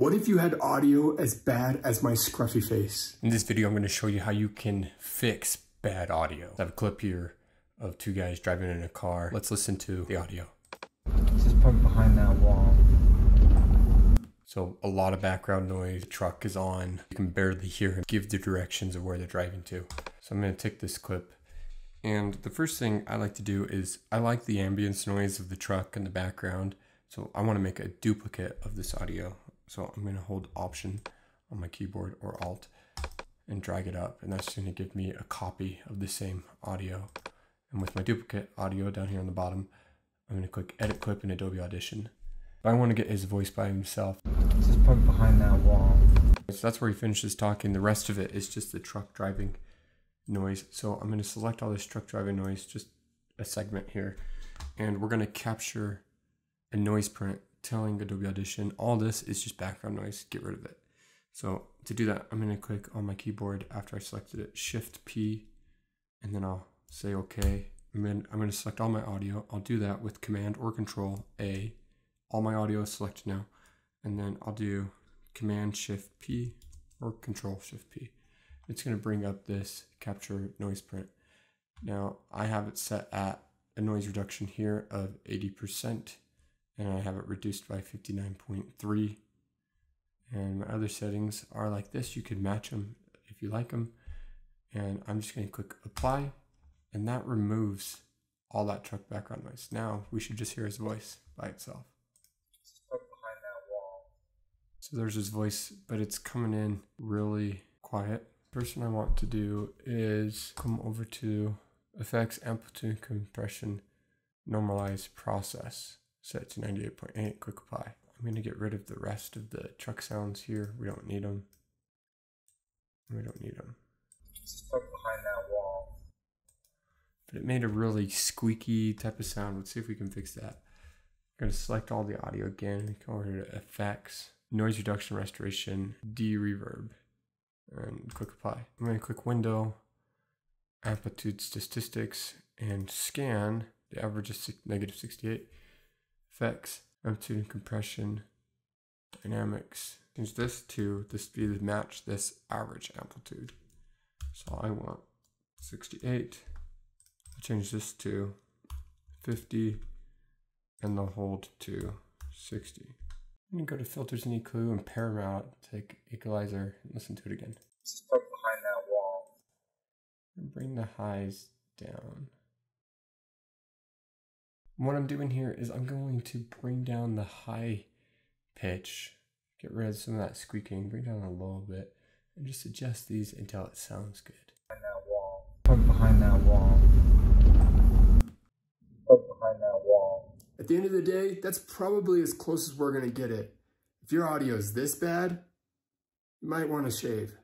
What if you had audio as bad as my scruffy face? In this video, I'm going to show you how you can fix bad audio. I have a clip here of two guys driving in a car. Let's listen to the audio. Just park behind that wall. So a lot of background noise, the truck is on. You can barely hear him give the directions of where they're driving to. So I'm going to take this clip and the first thing I like to do is I like the ambience noise of the truck in the background. So I want to make a duplicate of this audio. So I'm going to hold Option on my keyboard or Alt and drag it up. And that's going to give me a copy of the same audio. And with my duplicate audio down here on the bottom, I'm going to click Edit Clip in Adobe Audition. If I want to get his voice by himself. Just park behind that wall. So that's where he finishes talking. The rest of it is just the truck driving noise. So I'm going to select all this truck driving noise, just a segment here. And we're going to capture a noise print telling Adobe Audition, all this is just background noise, get rid of it. So to do that, I'm going to click on my keyboard after I selected it, Shift P, and then I'll say OK. I'm going, I'm to select all my audio. I'll do that with Command or Control A. All my audio is selected now. And then I'll do Command Shift P or Control Shift P. It's going to bring up this capture noise print. Now I have it set at a noise reduction here of 80% and I have it reduced by 59.3 and my other settings are like this. You can match them if you like them and I'm just going to click apply and that removes all that truck background noise. Now we should just hear his voice by itself. So there's his voice but it's coming in really quiet. First thing I want to do is come over to effects amplitude compression normalize process set to 98.8, click apply. I'm going to get rid of the rest of the truck sounds here. We don't need them. We don't need them. Just behind that wall. But it made a really squeaky type of sound. Let's see if we can fix that. I'm going to select all the audio again. Go over to effects, noise reduction restoration, de-reverb, and click apply. I'm going to click window, amplitude statistics, and scan. The average is negative 68 effects, amplitude and compression, dynamics. Change this to the speed match this average amplitude. So I want 68. I'll change this to 50 and the hold to 60. I'm gonna go to filters and EQ and Paramount, take equalizer and listen to it again. Just park behind that wall. And bring the highs down what I'm doing here is I'm going to bring down the high pitch, get rid of some of that squeaking, bring down a little bit, and just adjust these until it sounds good. Behind that wall. Park behind that wall. Park behind that wall. At the end of the day, that's probably as close as we're going to get it. If your audio is this bad, you might want to shave.